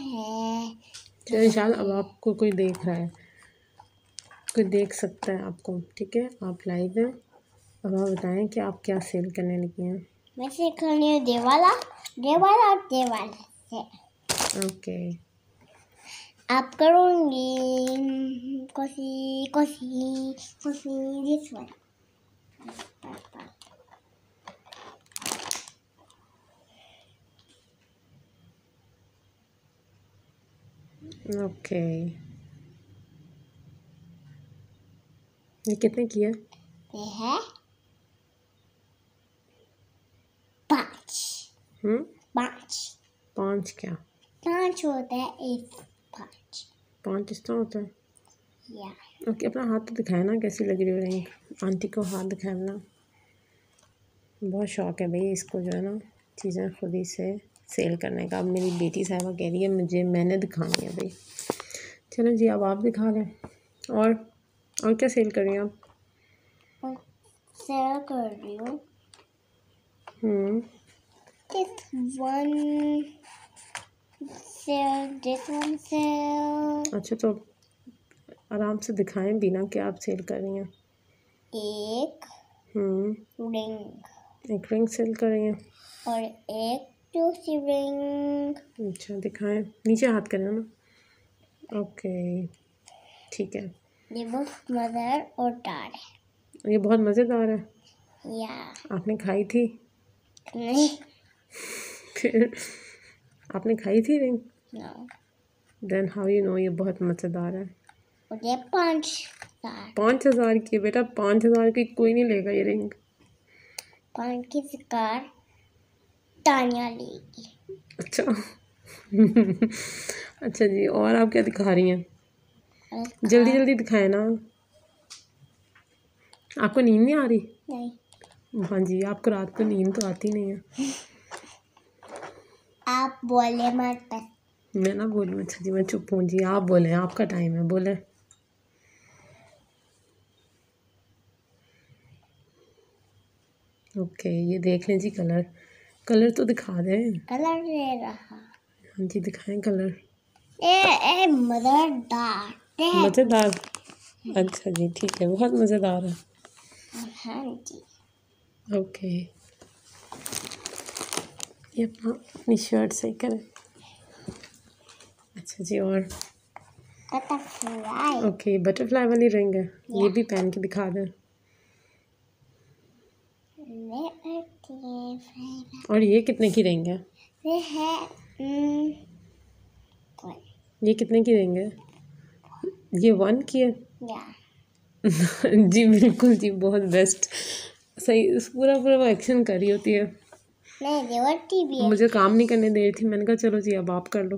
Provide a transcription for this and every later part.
है चलो विशाल अब आपको कोई देख रहा है। कोई देख सकता है आपको ठीक है? आप लाइव हैं। अब आप बताएँ कि आप क्या सेल करने लगी हैं। मैं सीख रही हूँ देवाला देवाला और देवाला ओके आप करूँगी? कोसी कोसी कोसी दिस वन ओके। ये कितने किया ये है पाँच। हम्म? पाँच। पाँच क्या? पाँच होता है एक पाँच। पाँच इस तरह होता है? या। ओके अपना हाथ तो दिखाया ना कैसी लग रही हो रिंग आंटी को हाथ दिखाया ना बहुत शौक है भाई इसको जो है ना चीज़ें खुद ही से। सेल करने का। अब मेरी बेटी साहिबा कह रही है मुझे मैंने दिखानी है भाई। चलो जी अब आप दिखा लें। और और क्या सेल कर रही हैं आप? सेल कर रही हूँ। हम्म। This one sale this one sale अच्छा तो आराम से दिखाएँ बिना कि आप सेल कर रही हैं। एक हम्म। रिंग। एक रिंग सेल कर रही हैं। और एक दूसरी रिंग अच्छा दिखाएँ। नीचे हाथ करें ना। ओके ठीक है। ये बहुत मदर और डार है। ये बहुत मज़ेदार है। या। आपने खाई थी? नहीं। फिर आपने खाई थी ring then how you know ये बहुत मज़ेदार है? और ये पाँच पाँच हज़ार की बेटा पाँच हज़ार की कोई नहीं लेगा ये रिंग पाँच की शिकार। तानिया लेगी। अच्छा। अच्छा जी और आप क्या दिखा रही हैं? जल्दी जल्दी दिखाए ना। आपको नींद नहीं आ रही? नहीं। हाँ जी आपको रात को नींद तो आती नहीं है। आप बोले मत। मैं ना बोलूँ अच्छा जी मैं चुप हूँ जी। आप बोले आपका टाइम है बोले। ओके ये देख लें जी कलर। कलर तो दिखा दे। कलर ले रहा। हाँ जी दिखाएँ कलर। ए ए दे मज़ेदार? अच्छा जी ठीक है बहुत मज़ेदार है। हाँ जी। ओके। ये अपना अपनी शर्ट सही करें। अच्छा जी और? बटरफ्लाई ओके बटरफ्लाई वाली रिंग है। ये भी पहन के दिखा दें। और ये कितने की है? ये है हम्म, ये कितने की है? ये वन की है? जी बिल्कुल जी बहुत बेस्ट सही पूरा पूरा वो एक्शन कर रही होती है। नहीं है। मुझे काम नहीं करने दे रही थी मैंने कहा चलो जी अब आप कर लो।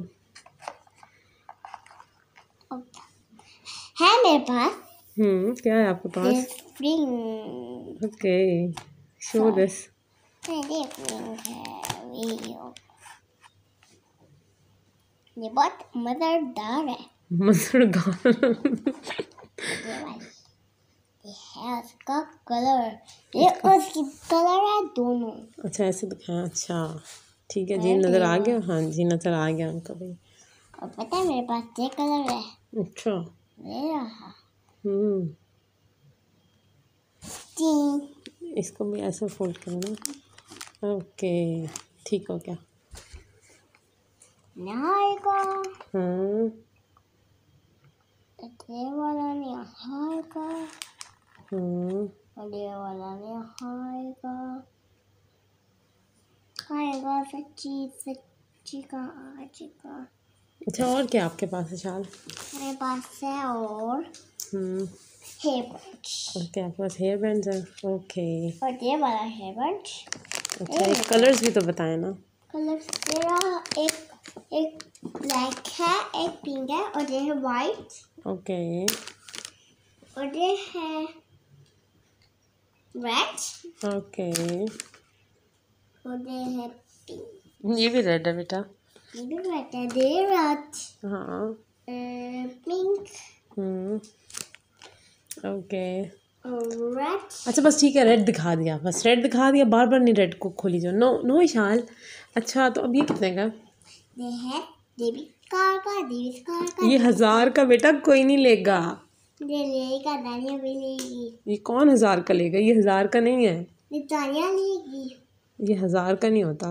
है मेरे पास। हम्म क्या है आपके पास? स्प्रिंग ओके शो दिस ये वीडियो ये बहुत मज़ेदार है। मज़ेदार ये वाली। ये है उसका कलर। ये उसकी कलर है दोनों। अच्छा ऐसे दिखाया अच्छा ठीक है जी नज़र आ गया? हाँ जी नज़र आ गया उनका भाई और पता है मेरे पास ये कलर है। अच्छा। रहा। हम्म। जी। इसको भी ऐसे फोल्ड करना। ओके ठीक हो गया। आएगा हाँ ये वाला नहीं आएगा हाँ और। ये वाला नहीं आएगा आएगा सच्ची सच्ची का आएगा अच्छा और क्या आपके पास है शाल? मेरे पास है और हेयर और क्या आपके पास हेयर बैंड्स हैं? ओके। और ये वाला हेयर बंच अच्छा एक कलर्स भी तो बताएँ ना। कलर तेरा एक एक ब्लैक है एक पिंक है और ये है वाइट ओके और ये है रेड ओके और ये है पिंक ये भी रेड है बेटा। ये भी रेड है ये रेड हाँ। पिंक हम्म। ओके अच्छा बस ठीक है रेड दिखा दिया बस रेड दिखा दिया बार बार नहीं रेड को खोली जाओ नो नो विशाल। अच्छा तो अब ये कितने का? ये है डेबिट का डेबिट का। ये हज़ार का बेटा कोई नहीं लेगा। ये लेगा दानिया भी लेगी। ये कौन हज़ार का लेगा? ये हज़ार का नहीं है। ये दानिया लेगी। ये हज़ार का नहीं होता।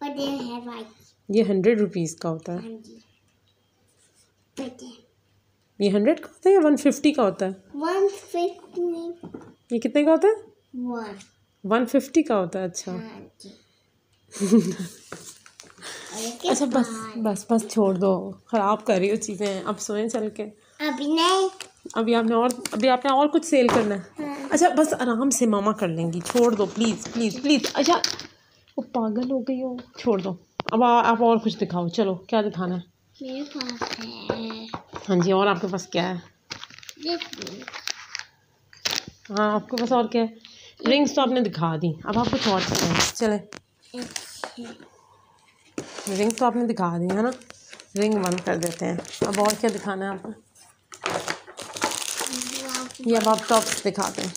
और ये है हंड्रेड रुपीज़ का होता है। हाँ जी। ये हंड्रेड का होता है या वन फिफ्टी का होता है? वन फिफ्टी ये कितने का होता है? वन वन फिफ्टी का होता है अच्छा। हाँ अच्छा बस बस बस छोड़ दो। ख़राब कर रही हो चीज़ें। अब सोएँ चल के। अभी नहीं। अभी आपने और अभी आपने और कुछ सेल करना है। हाँ। अच्छा बस आराम से मामा कर लेंगी। छोड़ दो प्लीज़ प्लीज़ प्लीज़ अच्छा वो पागल हो गई हो। छोड़ दो। अब आ, आप और कुछ दिखाओ। चलो क्या दिखाना है? मेरे पास है। हाँ जी और आपके पास क्या है? हाँ आपके पास और क्या है? रिंग्स तो आपने दिखा दी। अब आप कुछ और चले। रिंग्स तो आपने दिखा दी है ना? रिंग बंद कर देते हैं। अब और क्या दिखाना है आपको? ये अब आप टॉप्स दिखाते हैं।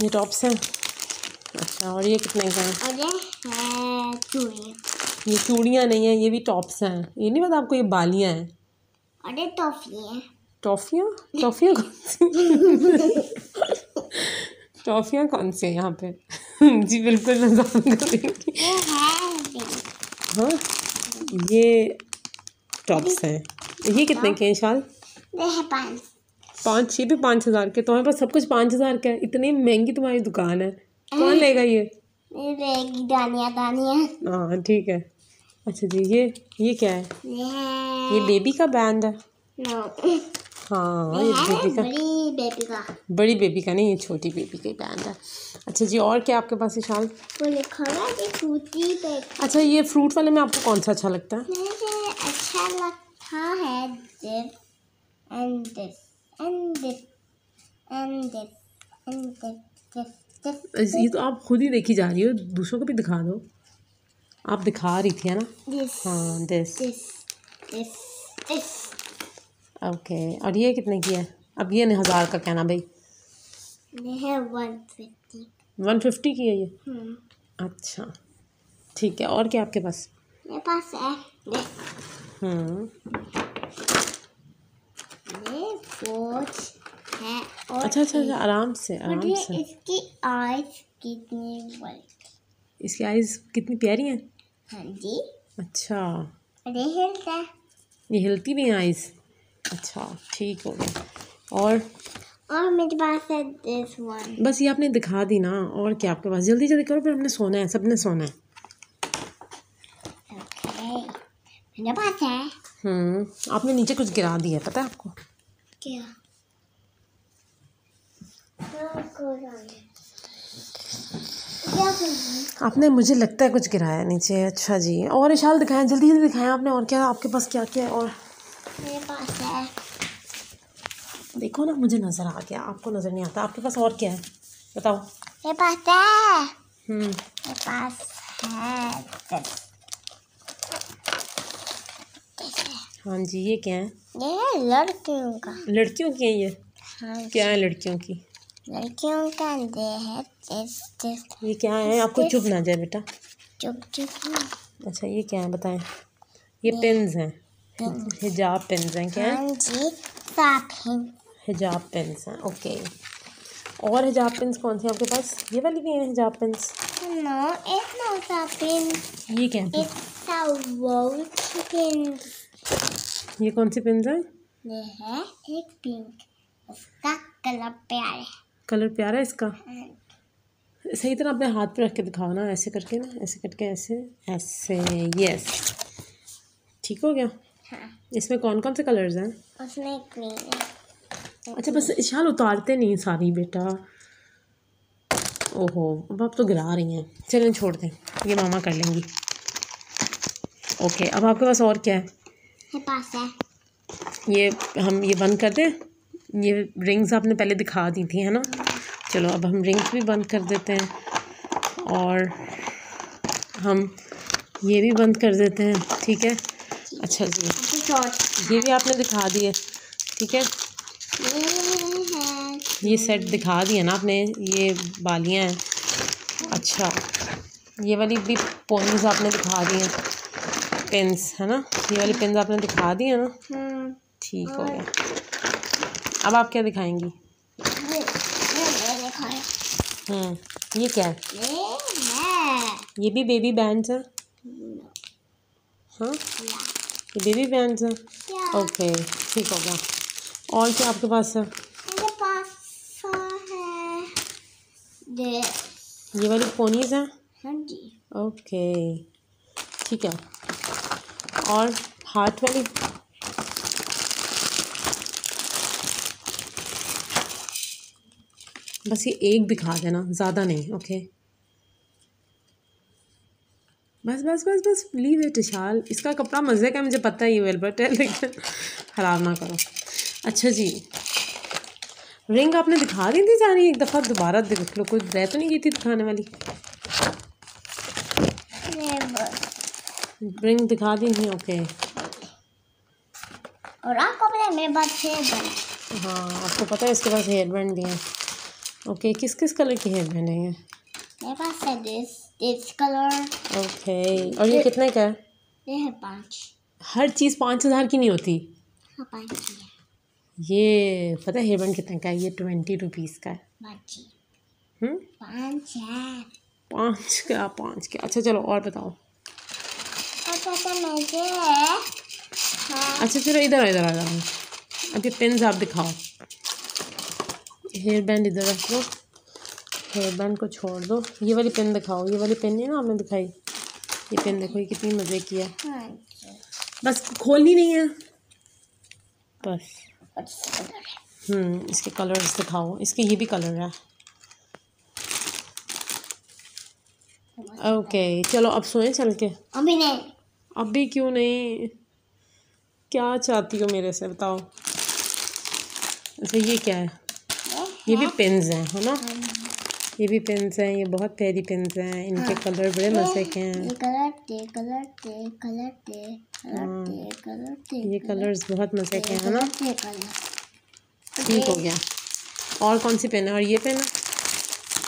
ये टॉप्स हैं? अच्छा और ये कितने का है है ये चूड़ियाँ नहीं है ये भी टॉप्स हैं। ये नहीं पता आपको ये बालियाँ हैं? अरे ये टॉफ़ियाँ टॉफ़ियाँ कौन सी? टॉफ़ियाँ कौन सी हैं यहाँ पे? जी बिल्कुल नज़ारा करेंगी ये हाँ ये टॉप्स हैं। ये कितने के हैं शाल? पाँच। छः भी पाँच हज़ार के। तुम्हारे पास सब कुछ पाँच हज़ार का है। इतनी महँगी तुम्हारी दुकान है। कौन लेगा ये? ये दानिया दानिया हाँ ठीक है। अच्छा जी ये ये क्या है? ये बेबी का बैंड है? हाँ ये बेबी का बड़ी बेबी का। बड़ी बेबी का नहीं ये छोटी बेबी का बैंड है। अच्छा जी और क्या आपके पास ये शाल? वो लिखा हुआ है कि छोटी अच्छा ये फ्रूट वाले में आपको कौन सा अच्छा लगता है? मुझे अच्छा लगता है this and this and this and this and this this this ये तो आप खुद ही देखी जा रही हो दूसरों को भी दिखा दो। आप दिखा रही थी है ना? दिस हाँ this this this this okay और ये कितने की है? अब ये ने हज़ार का कहना भाई। है वन फिफ्टी वन फिफ्टी की है ये? अच्छा ठीक है और क्या आपके पास? मेरे पास है ये हम्म। ये वॉच है और अच्छा अच्छा अच्छा आराम से आराम से। इसकी आईज कितनी बड़ी इसकी आइज़ कितनी प्यारी हैं? हाँ जी। अच्छा। ये हिलता है। ये हिलती भी हैं आइज़ अच्छा ठीक हो गया। और? और मेरे पास है दिस वन बस ये आपने दिखा दी ना और क्या आपके पास? जल्दी जल्दी करो फिर हमने सोना है सबने सोना है। ओके मेरे पास है। हम्म आपने नीचे कुछ गिरा दिया पता है आपको? क्या? रही आपने मुझे लगता है कुछ गिराया नीचे अच्छा जी। और इशाल दिखाएँ जल्दी जल्दी दिखाएँ आपने। और क्या आपके पास क्या क्या है? और मेरे पास है। देखो ना मुझे नज़र आ गया। आपको नज़र नहीं आता। आपके पास और क्या है? बताओ। मेरे पास है। हम्म। मेरे पास है। हाँ जी ये क्या है? ये लड़कियों का। लड़कियों की है ये? हाँ क्या है लड़कियों की? लड़कियों का है ये क्या है? आपको चुप ना जाए बेटा। चुप चुप अच्छा ये क्या है बताएँ? ये पिन्स हैं। हिजाब पिन्स हैं क्या है? हाँ जी हिजाब पिन्स हैं ओके। और हिजाब पिन्स कौन सी हैं आपके पास? ये वाली भी हैं हिजाब pins No, it's not a pin. ये क्या है? It's a roach pin. ये कौन सी पिन्स हैं? ये है एक पिंक उसका कलर प्यार है। कलर प्यारा है इसका? सही तरह अपने हाथ पे रख के दिखाओ ना ऐसे करके ना ऐसे करके ऐसे ऐसे यस ठीक हो गया? हाँ। इसमें कौन कौन से कलर्स हैं? उसमें ग्रीन है। अच्छा बस इशाल उतारते नहीं सारी बेटा। ओहो अब आप तो गिरा रही हैं। चलें छोड़ दें। ये मामा कर लेंगी। ओके अब आपके पास और क्या है? मेरे पास है। ये हम ये बंद कर दें। ये रिंग्स आपने पहले दिखा दी थी है ना? चलो अब हम रिंग्स भी बंद कर देते हैं और हम ये भी बंद कर देते हैं ठीक है? अच्छा जी। ये भी आपने दिखा दिए ठीक है? ये सेट दिखा दिया ना आपने ये बालियाँ हैं। अच्छा ये वाली भी पोनीज आपने दिखा दी हैं पेन्स है ना? ये वाली पेन्स आपने दिखा दी है ना? हम्म। ठीक हो गया। अब आप क्या दिखाएँगी? हम्म ये क्या? है ये ये भी बेबी बैंड है? हाँ? ये बेबी बैंड है? ओके ठीक हो गया। और क्या आपके पास है? मेरे पास है। ये ये वाली पोनीज हैं? हाँ जी। ओके ठीक है। और हार्ट वाली बस ये एक दिखा देना ज़्यादा नहीं ओके बस बस बस बस लीव इट शाल इसका कपड़ा मज़े का है, मुझे पता है वेलवेट है लेकिन ख़राब ना करो। अच्छा जी रिंग आपने दिखा दी थी जानी? एक दफ़ा दोबारा देख लो कोई रह तो नहीं गई थी दिखाने वाली। रिंग दिखा दी थी ओके और आपको पता है मेरे पास है बन हाँ आपको पता है इसके पास हेयर बैंड भी हैं। ओके okay, किस किस कलर की हेयर बैंड है ये? मेरे पास है दिस दिस कलर ओके और ये कितने का है? ये है पाँच. हर चीज़ पाँच हज़ार की नहीं होती। हाँ पाँच की है. ये पता है हेयर बैंड कितने का है? ये ट्वेंटी रुपीज़ का है। पाँच हम्म? पाँच है. पाँच का पाँच का। अच्छा चलो और बताओ। पता मुझे हाँ अच्छा चलो इधर इधर आ जाओ अभी पेन्स आप दिखाओ। हेयर बैंड इधर रख दो। हेयर बैंड को छोड़ दो। ये वाली पेन दिखाओ। ये वाली पेन नहीं ना आपने दिखाई? ये पेन देखो ये कितनी मज़े की है। बस खोलनी नहीं है। बस। हम्म इसके कलर्स दिखाओ। इसके ये भी कलर है। ओके चलो अब सोए चल के। अभी नहीं। अभी क्यों नहीं? क्या चाहती हो मेरे से बताओ। अच्छा ये क्या है? ये भी पेन्स हैं है ना? ये भी पेन्स हैं ये बहुत प्यारी पेन्स हैं इनके कलर बड़े मज़े के हैं। ये colour colour colour colour colour ये कलर्स बहुत मज़े के हैं ना? ठीक हो गया। और कौन सी पेन है? और ये पेन है?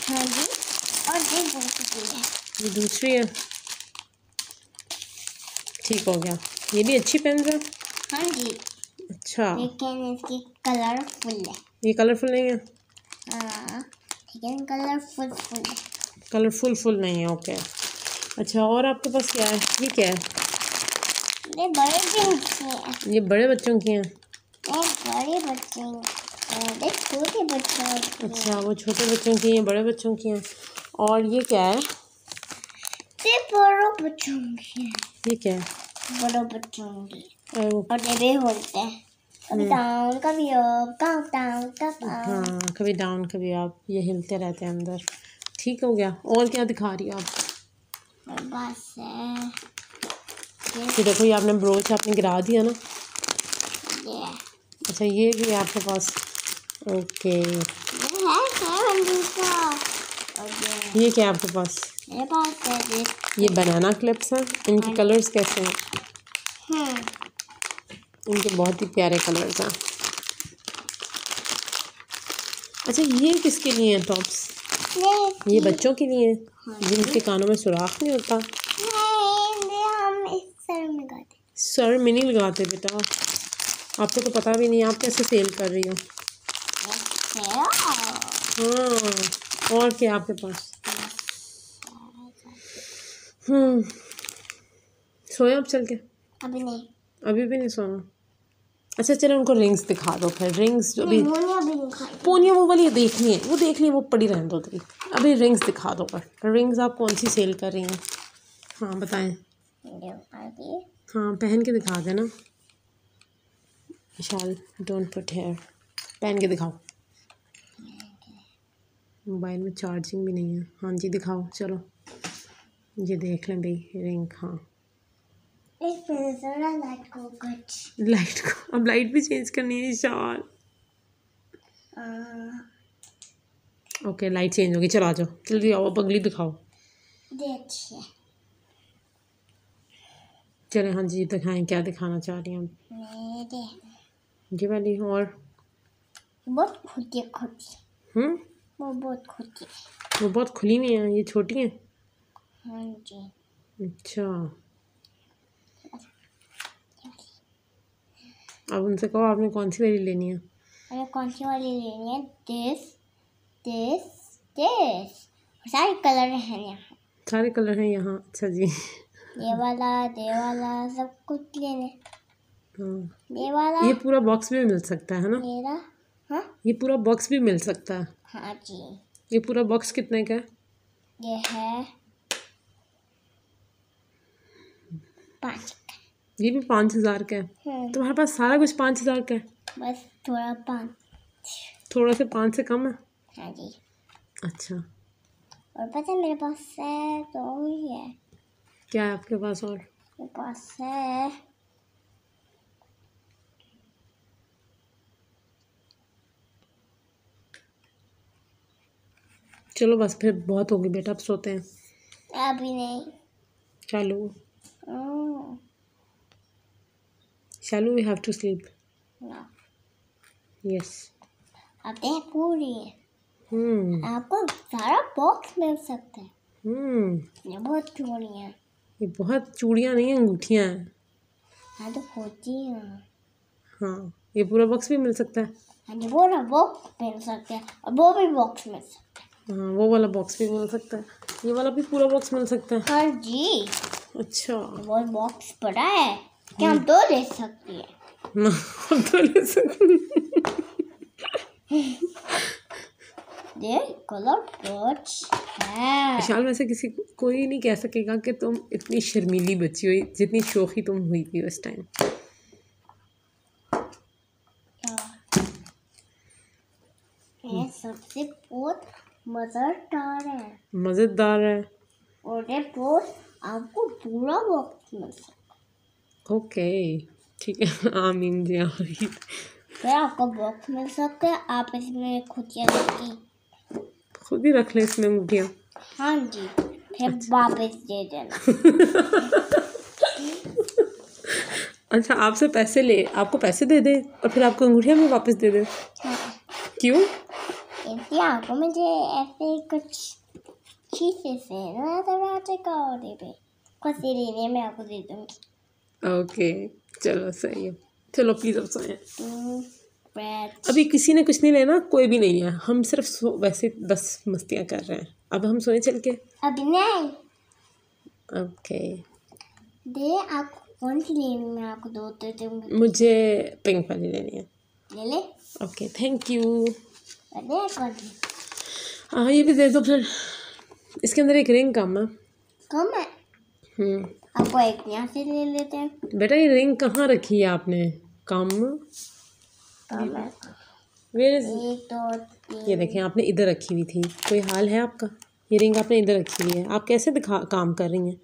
हाँ जी। और ये दूसरी है? ये दूसरी है। ठीक हो गया। ये भी अच्छी पेन है? हाँ जी। अच्छा। लेकिन इसकी कलरफुल है। ये कलरफुल नहीं है हाँ? लेकिन कलरफुल फुल कलरफुल फुल नहीं है ओके अच्छा और आपके पास क्या है? ये क्या है? ये बड़े जिंस हैं। ये बड़े बच्चों की हैं? बड़े बच्चे ये छोटे बच्चों अच्छा वो छोटे बच्चों की हैं बड़े बच्चों की हैं। और ये क्या है? ये बड़ों बच्चों के हैं। ये क्या है? बड़ों बच्चों के। और ये भी होते हैं। कभी डाउन कभी अप डाउन डाउन हाँ कभी डाउन कभी आप ये हिलते रहते हैं अंदर। ठीक हो गया। और क्या दिखा रही हो आप? बस है। ये देखो ये आपने ब्रोच आपने गिरा दिया ना? ये अच्छा ये भी है आपके पास। ओके। ये है क्या है आपके पास? मेरे पास ये। बनाना क्लिप्स हैं। इनके कलर्स कैसे हैं? हम्म इनके बहुत ही प्यारे कलर्स हैं अच्छा ये किसके लिए हैं टॉप्स? ये बच्चों के लिए हैं जिनके कानों में सुराख नहीं होता? हम सर में गाते सर में नहीं लगाते बेटा। आपको तो पता भी नहीं आप कैसे सेल कर रही हो? हाँ और क्या आपके पास? हम्म सोए आप चल के? अभी नहीं। अभी भी नहीं सोना? अच्छा चलो उनको रिंग्स दिखा दो फिर। रिंग्स जो भी पोनिया वो वाली देखनी है। वो देख ली वो पड़ी रहने दो तेरी अभी रिंग्स दिखा दो पर। रिंग्स आप कौन सी सेल कर रही हैं? हाँ बताएँ। हाँ पहन के दिखा देना। विशाल डोंट पुट हेयर पहन के दिखाओ। मोबाइल में चार्जिंग भी नहीं है। हाँ जी दिखाओ। चलो। ये देख लें भाई रिंग हाँ। लाइट को कुछ। लाइट को। अब लाइट भी चेंज करनी है विशाल। ओके लाइट चेंज होगी। चलो आ जाओ। जल्दी आओ अब अगली दिखाओ। देखिए। चले हाँ जी दिखाएँ क्या दिखाना चाह रही हैं ये वाली और? बहुत खुदी खुदी हम्म? वो बहुत खुदी वो बहुत खुली हुई हैं ये छोटी हैं? हाँ जी। अच्छा। अब उनसे कहो आपने कौन सी वाली लेनी है? अरे कौन सी वाली लेनी है? दिस दिस दिस सारे कलर हैं यहाँ। सारे कलर हैं यहाँ। अच्छा जी। ये वाला ये वाला सब कुछ लेने। हाँ। ये वाला। ये पूरा बॉक्स भी मिल सकता है ना? मेरा? हाँ? ये पूरा बॉक्स भी मिल सकता है। हाँ जी। ये पूरा बॉक्स कितने का है? ये है पाँच। ये भी पाँच हज़ार का है। हम्म, तुम्हारे पास सारा कुछ पाँच हज़ार का है? बस थोड़ा पाँच। थोड़ा से पाँच से कम है? हाँ जी। अच्छा। और पता है मेरे पास है तो ही है। क्या है आपके पास और? मेरे पास है। चलो बस फिर बहुत होगी बेटा अब सोते हैं। अभी नहीं। चलो। हम्म, Shalu we have to sleep yes अब देख पूरी। है हम्म आपको सारा बॉक्स मिल सकता है। हम्म ये बहुत है। ये बहुत चूड़ियाँ नहीं हैं अंगूठियाँ हैं। हाँ तो होती है हाँ ये पूरा बॉक्स भी मिल सकता है। हाँ जी वो ना बॉक्स मिल सकता है और वो भी बॉक्स मिल सकता है। हाँ वो वाला बॉक्स भी मिल सकता है। ये वाला भी पूरा बॉक्स मिल सकता है। हाँ जी। अच्छा। वो बॉक्स पड़ा है। क्या हम दो ले सकते हैं। तो ले सकते कलर है विशाल वैसे किसी को कोई नहीं कह सकेगा कि तुम इतनी शर्मीली बच्ची हुई जितनी शोखी तुम हुई थी उस टाइम ये सबसे बहुत मज़ेदार है। मज़ेदार है। और ये बहुत आपको पूरा वक्त मिल सकता ओके ठीक है। आमीन जी आमीन आपको बॉक्स मिल सकता है आप इसमें खुशियाँ रखी खुद ही रख ले इसमें अंगूठियाँ हाँ जी फिर वापस दे देना। अच्छा आपसे पैसे ले आपको पैसे दे दे और फिर आपको अंगूठिया भी वापस दे दे? हाँ। क्यों? आपको मुझे ऐसे कुछ चीज़ें से ना दरवाजे का और दे पे कुछ मैं आपको दे दूँगी। ओके चलो सही है। चलो प्लीज़ अब सोएँ अभी किसी ने कुछ नहीं लेना कोई भी नहीं लिया हम सिर्फ़ वैसे बस मस्तियाँ कर रहे हैं। अब हम सोए चल के। अभी नहीं। ओके। दे आपको कौन सी लेनी मैं आपको दो दूँगी। मुझे पिंक वाली लेनी है। ले ले। ओके थैंक यू अरे हाँ ये भी दे दो फिर। इसके अंदर एक रिंग कम है। कम है? हम्म। आपको एक यहाँ से ले लेते हैं। बेटा ये रिंग कहाँ रखी है आपने? कम। एक दो तीन। ये देखें आपने इधर रखी हुई थी। कोई हाल है आपका? ये रिंग आपने इधर रखी हुई है। आप कैसे दिखा काम कर रही हैं?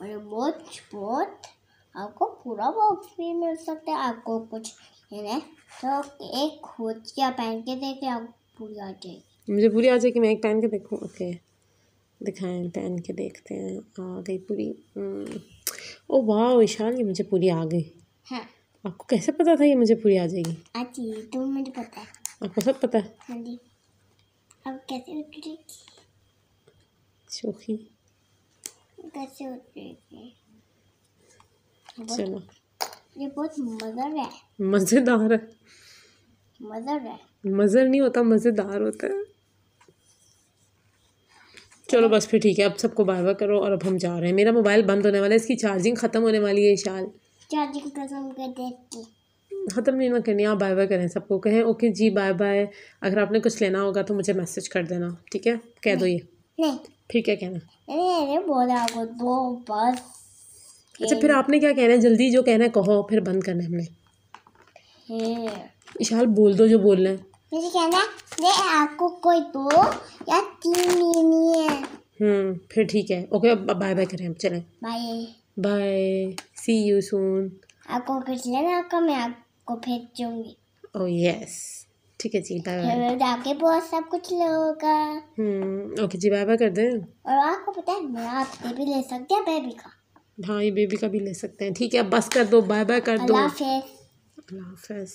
और बहुत बहुत। आपको पूरा बॉक्स भी मिल सकता है। आपको कुछ तो एक खोजिया पहन के देखे आपको पूरी आ जाएगी। मुझे पूरी आ जाए कि मैं एक पहन के देखूँ। ओके। दिखाएँ पहन के देखते हैं। आ गई पूरी। हम्म। ओ वाह विशाल ये मुझे पूरी आ गई। हाँ। आपको कैसे पता था ये मुझे पूरी आ जाएगी? आती है तो मुझे पता है। आपको सब पता है? हाँ जी। अब कैसे उतरेगी शोखी कैसे उतरेगी चलो। ये बहुत मज़र है। मज़ेदार है। मज़र है। मज़र नहीं होता मज़ेदार होता है। चलो बस फिर ठीक है अब सबको बाय बाय करो और अब हम जा रहे हैं। मेरा मोबाइल बंद होने वाला है इसकी चार्जिंग ख़त्म होने वाली है शाल। चार्जिंग कसम कर देती। ख़त्म नहीं ना करनी आप बाय बाय करें सबको कहें ओके जी बाय बाय। अगर आपने कुछ लेना होगा तो मुझे मैसेज कर देना ठीक है? कह दो ये। फिर क्या कहना। बोला दो बस। अच्छा फिर आपने क्या कहना है? जल्दी जो कहना है कहो फिर बंद करना है हमने। विशाल बोल दो जो बोलना है। मुझे कहना है आपको कोई दो या तीन लेनी है। हम्म फिर ठीक है। ओके अब बाय बाय करें हम चलें। Bye bye see you soon आपको कुछ लेना होगा मैं आपको भेजूँगी। ओ यस ठीक है जी बाय बाय फिर जाके बहुत सब कुछ लोगा हम्म ओके जी बाय बाय कर दें। और आपको पता है मैं आपसे भी ले सकती हूँ बेबी का। हाँ ये बेबी का भी ले सकते हैं। ठीक है अब बस कर दो बाय बाय कर दो। अल्लाह हाफिज़।